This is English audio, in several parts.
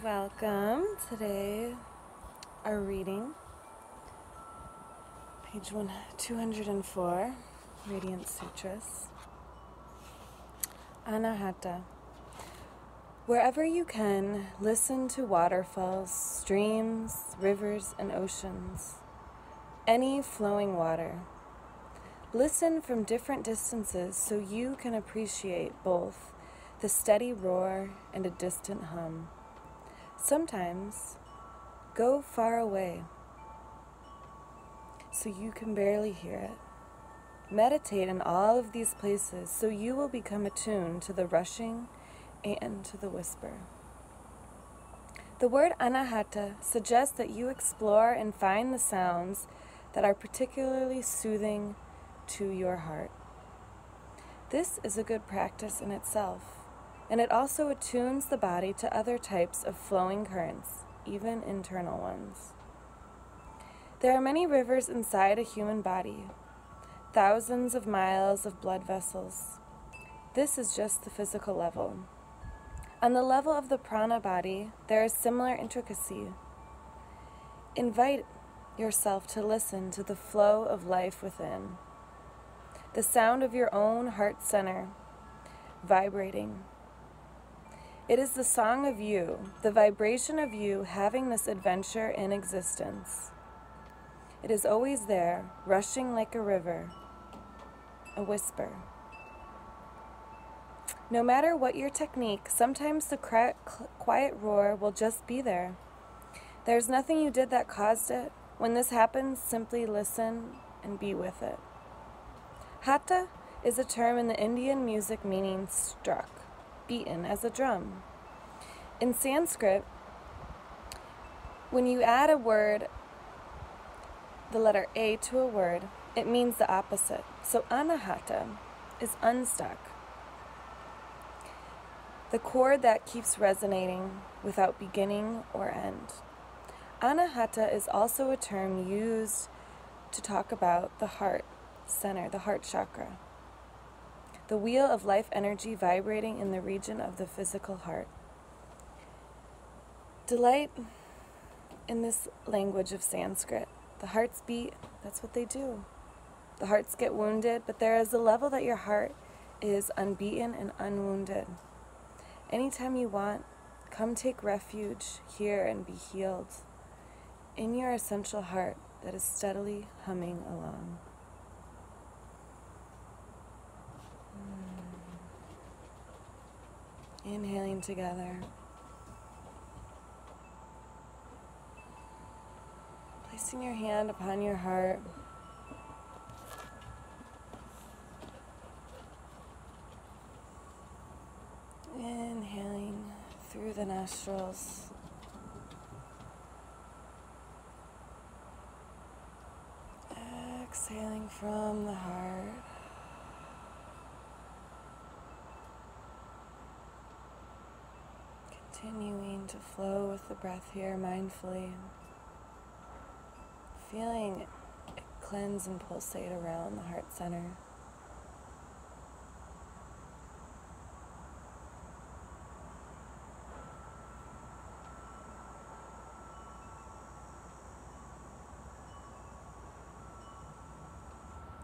Welcome. Today, our reading, page one, 204, Radiance Sutras. Anahata. Wherever you can, listen to waterfalls, streams, rivers, and oceans. Any flowing water. Listen from different distances so you can appreciate both the steady roar and a distant hum. Sometimes go far away so you can barely hear it. Meditate in all of these places so you will become attuned to the rushing and to the whisper. The word anahata suggests that you explore and find the sounds that are particularly soothing to your heart. This is a good practice in itself and it also attunes the body to other types of flowing currents, even internal ones. There are many rivers inside a human body, thousands of miles of blood vessels. This is just the physical level. On the level of the prana body, there is similar intricacy. Invite yourself to listen to the flow of life within, the sound of your own heart center vibrating it is the song of you, the vibration of you having this adventure in existence. It is always there, rushing like a river, a whisper. No matter what your technique, sometimes the quiet roar will just be there. There's nothing you did that caused it. When this happens, simply listen and be with it. Hata is a term in the Indian music meaning struck beaten as a drum. In Sanskrit, when you add a word, the letter A to a word, it means the opposite. So anahata is unstuck. The chord that keeps resonating without beginning or end. Anahata is also a term used to talk about the heart center, the heart chakra the wheel of life energy vibrating in the region of the physical heart. Delight in this language of Sanskrit. The hearts beat, that's what they do. The hearts get wounded, but there is a level that your heart is unbeaten and unwounded. Anytime you want, come take refuge here and be healed in your essential heart that is steadily humming along. Inhaling together. Placing your hand upon your heart. Inhaling through the nostrils. Exhaling from the heart. Continuing to flow with the breath here mindfully. Feeling it cleanse and pulsate around the heart center.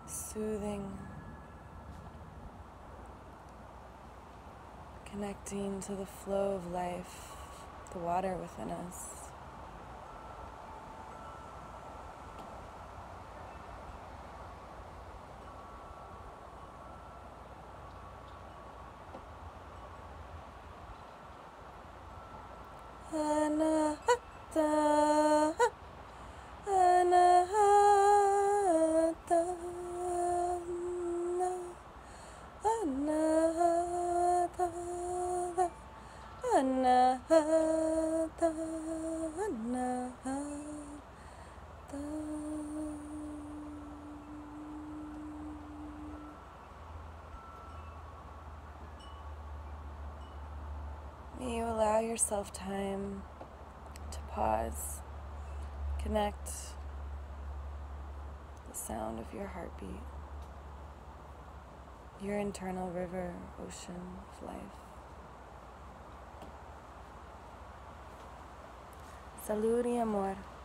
Soothing. Connecting to the flow of life, the water within us. You allow yourself time to pause, connect the sound of your heartbeat, your internal river, ocean of life. Saludo e amor.